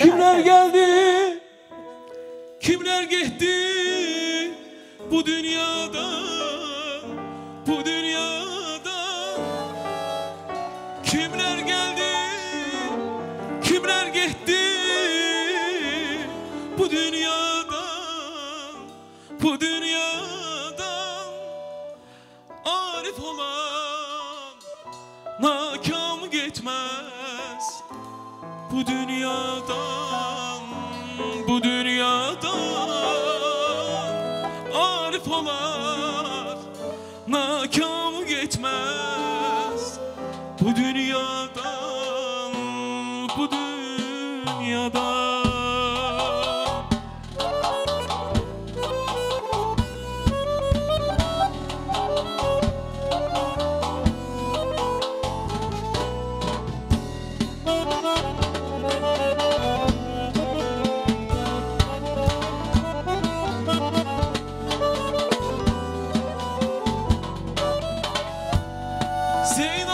Kimler geldi? Kimler gitti? Bu dünyada, bu dünyada Kimler geldi? Kimler gitti? Bu dünyada, bu dünyada Arif olan nakam gitmez bu dünyadan bu dünyadan Arif olar nakam geçmez. Bu dünyadan bu dünyadan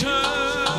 gün